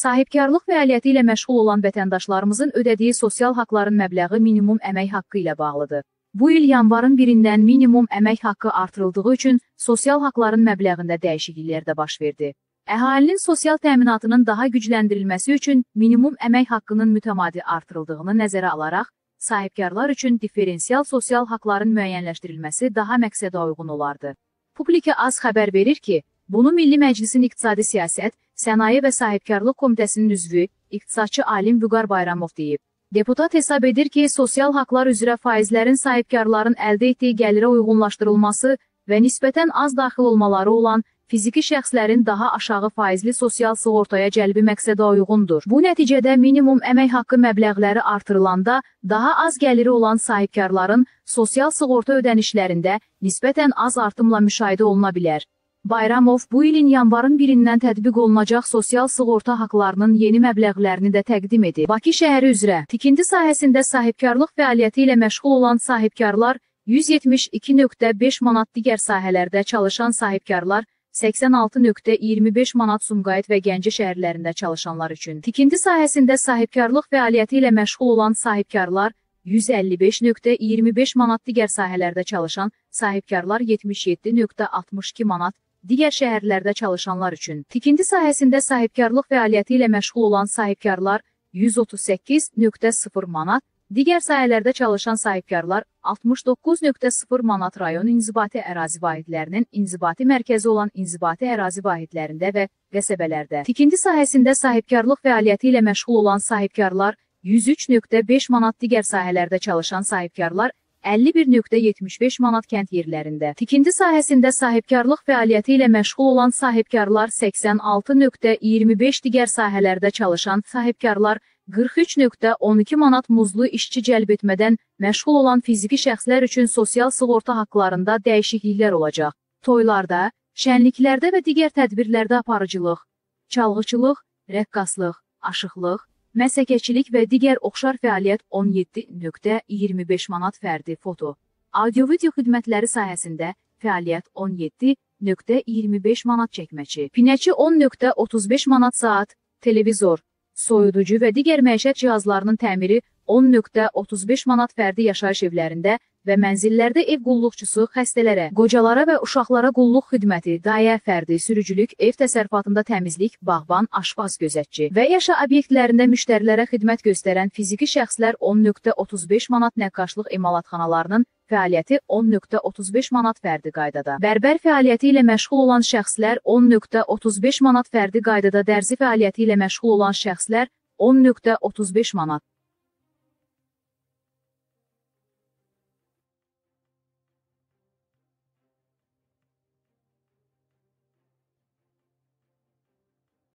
Sahibkarlıq fəaliyyəti ilə məşğul olan vətəndaşlarımızın ödədiyi sosial haqların məbləği minimum əmək haqqı ilə bağlıdır. Bu il yanvarın 1-dən minimum əmək haqqı artırıldığı üçün sosial haqların məbləğində dəyişikliklər də baş verdi. Əhalinin sosial təminatının daha gücləndirilməsi üçün minimum əmək haqqının mütəmadi artırıldığını nəzərə alaraq, sahibkarlar üçün differensial sosial haqların müəyyənləşdirilməsi daha məqsədə uyğun olardı. Publika az xəbər verir ki, bunu Milli Məclisin İqtisadi Siyasət, Sənaye və Sahibkarlıq Komitəsinin üzvü, iqtisadçı alim Vüqar Bayramov deyib. Deputat hesab edir ki, sosial haqlar üzrə faizlərin sahibkarların əldə etdiyi gəlirə uyğunlaşdırılması və nisbətən az daxil olmaları olan fiziki şəxslərin daha aşağı faizli sosial sığortaya cəlbi məqsədə uyğundur. Bu nəticədə minimum əmək haqqı məbləğləri artırılanda daha az gəliri olan sahibkarların sosial sığorta ödənişlərində nisbətən az artımla müşahidə oluna bilər. Bayramov bu ilin yanvarın 1-dən tətbiq olunacaq sosial sığorta haqlarının yeni məbləğlərini də təqdim edib. Bakı şəhəri üzrə tikinti sahəsində sahibkarlıq fəaliyyəti ilə məşğul olan sahibkarlar 172.5 manat, digər sahələrdə çalışan sahibkarlar 86.25 manat Sumqayıt və Gəncə şəhərlərində çalışanlar üçün. Tikinti sahəsində sahibkarlıq fəaliyyəti ilə məşğul olan sahibkarlar 155.25 manat, digər sahələrdə çalışan sahibkarlar 77.62 manat, digər şəhərlərdə çalışanlar üçün. Tikinti sahəsində sahibkarlıq fəaliyyəti ilə məşğul olan sahibkarlar 138.0 manat, Digər sahələrdə çalışan sahibkarlar 69.0 manat rayon inzibati ərazi vahidlərinin inzibati mərkəzi olan inzibati ərazi vahidlərində və qəsəbələrdə. Tikinti sahəsində sahibkarlıq fəaliyyəti ilə məşğul olan sahibkarlar 103.5 manat, digər sahələrdə çalışan sahibkarlar 51.75 manat kənd yerlərində. Tikinti sahəsində sahibkarlıq fəaliyyəti ilə məşğul olan sahibkarlar 86.25, digər sahələrdə çalışan sahibkarlar 43.12 manat muzlu işçi cəlb etmədən məşğul olan fiziki şəxslər üçün sosial sığorta haqlarında dəyişikliklər olacaq. Toylarda, şənliklərdə və digər tədbirlərdə aparıcılıq, çalğıçılıq, rəqqaslıq, aşıqlıq, məsəkəçilik və digər oxşar fəaliyyət 17.25 manat fərdi foto. Audio-video xidmətləri sahəsində fəaliyyət 17.25 manat çəkməçi, pinəçi 10.35 manat saat, televizor, soyuducu və digər məişət cihazlarının təmiri 10.35 manat fərdi yaşayış evlərində və mənzillərdə ev qulluqçusu xəstələrə, qocalara və uşaqlara qulluq xidməti, dayə fərdi, sürücülük, ev təsərrüfatında təmizlik, bağban, aşpaz gözətçi və yaşa obyektlərində müştərilərə xidmət göstərən fiziki şəxslər 10.35 manat nəqqaşlıq emalatxanalarının fəaliyyəti 10.35 manat fərdi qaydada. Bərbər fəaliyyəti ilə məşğul olan şəxslər 10.35 manat fərdi qaydada, dərzi fəaliyyəti ilə məşğul olan şəxslər 10.35 manat.